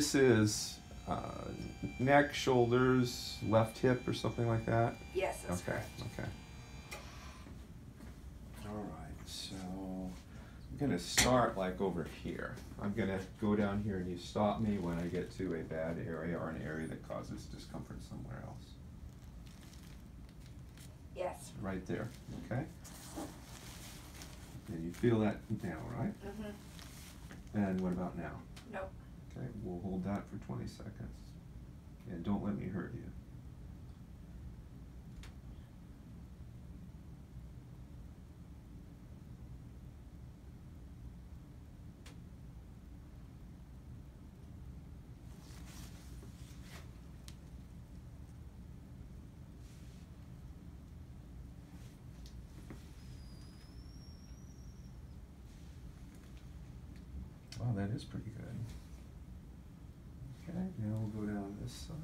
This is uh, neck, shoulders, left hip, or something like that. Yes, that's okay. correct. Okay. All right. So I'm gonna start like over here. I'm gonna go down here, and you stop me when I get to a bad area or an area that causes discomfort somewhere else. Yes. Right there. Okay. And you feel that now, right? Mm-hmm. And what about now? Nope. Okay, we'll hold that for twenty seconds. And don't let me hurt you. Wow, that is pretty good. Okay, now we'll go down this side.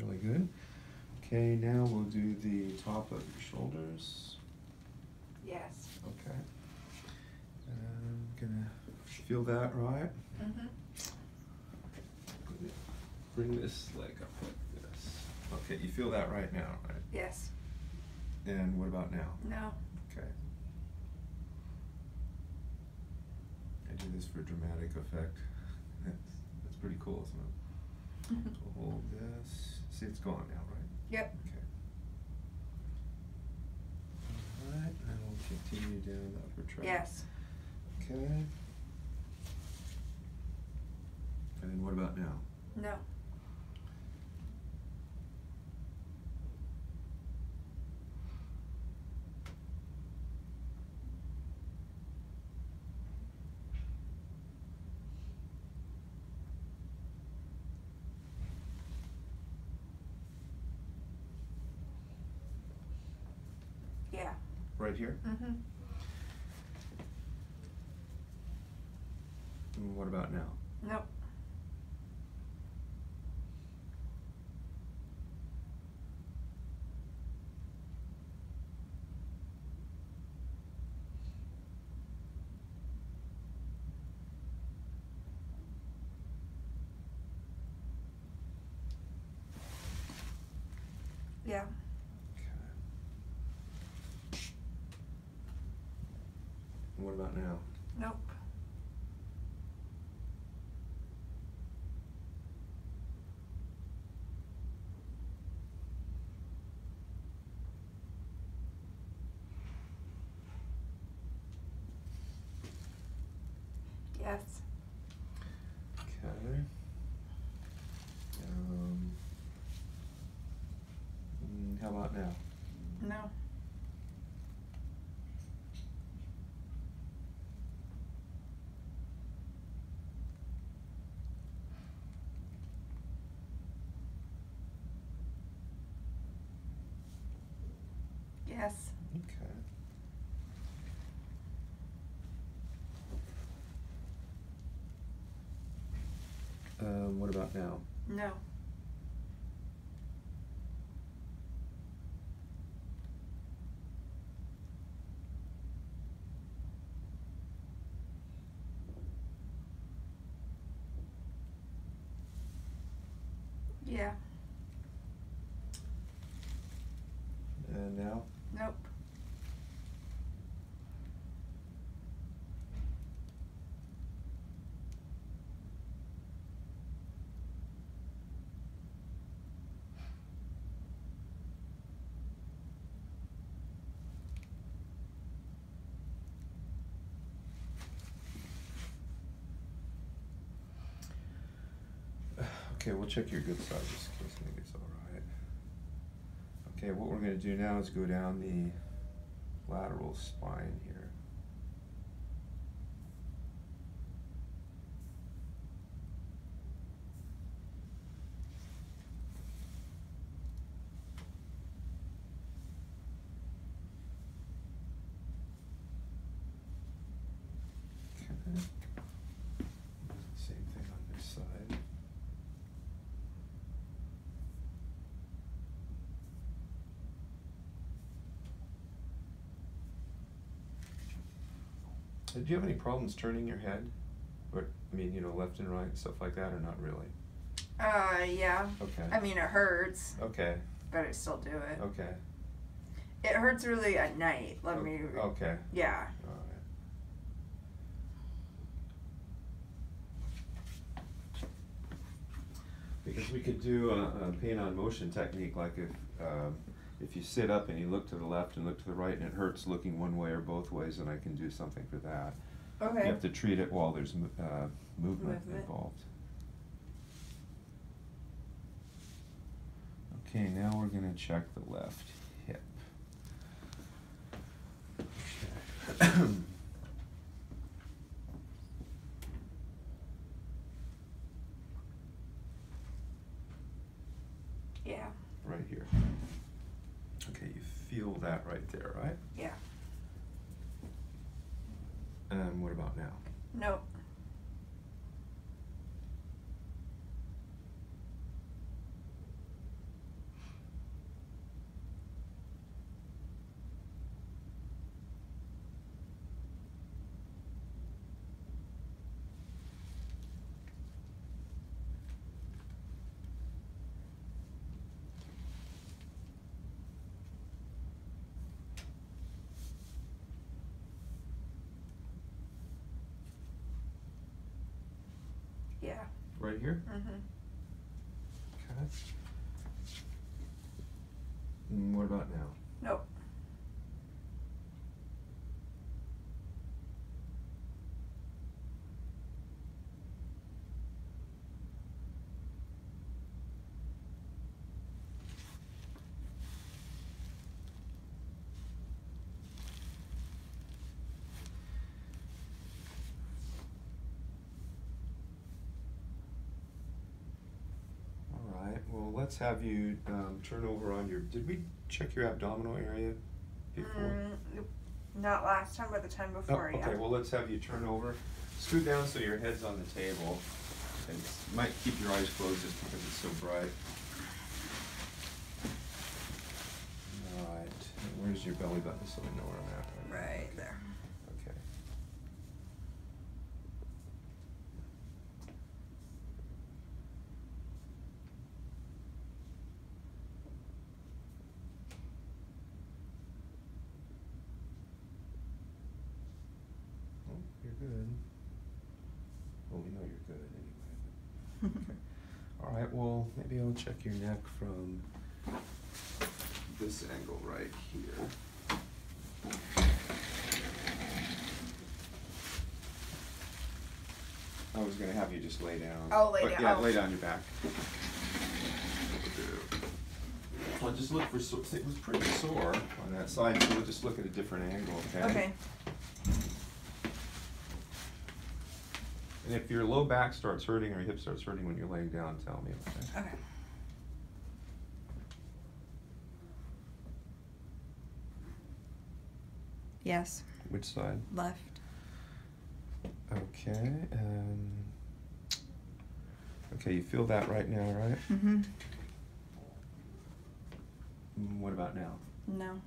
Really good. Okay, now we'll do the top of your shoulders. Yes. Okay. I'm gonna feel that right. Mm-hmm. Bring this leg up like this. Okay, you feel that right now, right? Yes. And what about now? No. Okay. I do this for dramatic effect. That's, that's pretty cool, isn't it? So hold this. See, it's gone now, right? Yep. Okay. Alright, now we'll continue down the upper track. Yes. Okay. And then what about now? No. Yeah. Right here? Mm-hmm. And what about now? Nope. Yeah. Okay. And what about now? Nope. Yes. Okay. Um, mm, how about now? No. Yes. Okay. Um, what about now? No. Yeah. And now? Nope. Okay, we'll check your good side just in case. Okay, what we're gonna do now is go down the lateral spine here. Okay. Uh, Do you have any problems turning your head? Or, I mean, you know, left and right, stuff like that, or not really? Uh, yeah. Okay. I mean, it hurts, Okay, but I still do it. okay. It hurts really at night. Let O- me. Okay, Yeah. alright. Because we could do a, a pain on motion technique, like if, um, if you sit up and you look to the left and look to the right and it hurts looking one way or both ways, then I can do something for that. Okay. You have to treat it while there's, uh, movement Movement. involved. Okay, now we're gonna check the left hip. Okay. Yeah. Right here. Okay, you feel that right there, right? Yeah. And what about now? Nope. Yeah. Right here? Mm-hmm. Okay. And what about now? Nope. All right, well, let's have you, um, turn over on your, did we check your abdominal area before? Mm. Not last time, but the time Oh, before. yeah. okay, well, let's have you turn over, scoot down so your head's on the table, and might keep your eyes closed just because it's so bright. All right, where's your belly button so I know where I'm at? Right there. Okay. Oh, you're good. Well, we know you're good anyway. Okay. All right, well, maybe I'll check your neck from this angle right here. I was gonna have you just lay down. Oh, lay but down, Yeah, oh. lay down your back. Well, just look for, so- it was pretty sore on that side, so we'll just look at a different angle, okay? Okay. And if your low back starts hurting or your hip starts hurting when you're laying down, tell me, okay? Okay. Yes. Which side? Left. Okay, um, okay, you feel that right now, right? Mm-hmm. Mm, What about now? No.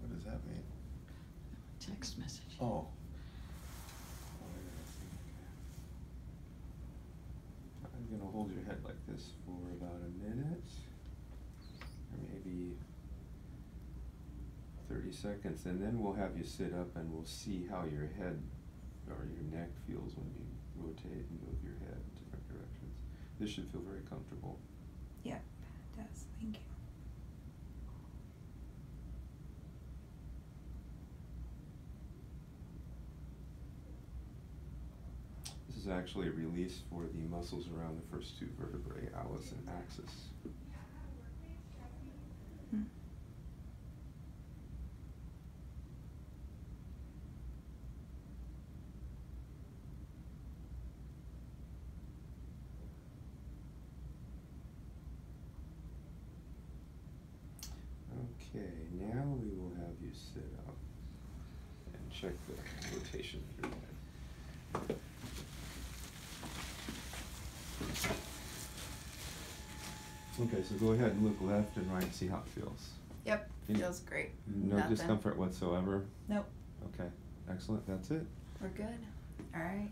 What does that mean? Text message. Oh. I'm gonna hold your head like this for about a minute, or maybe thirty seconds, and then we'll have you sit up and we'll see how your head or your neck feels when you rotate and move your head in different directions. This should feel very comfortable. Yep. It does. Thank you. Is actually a release for the muscles around the first two vertebrae, atlas and axis. Okay, now we will have you sit up and check the rotation of your head. Okay, so go ahead and look left and right and see how it feels. Yep, Any- feels great. No Nothing. discomfort whatsoever? Nope, Okay, excellent, that's it. we're good. All right,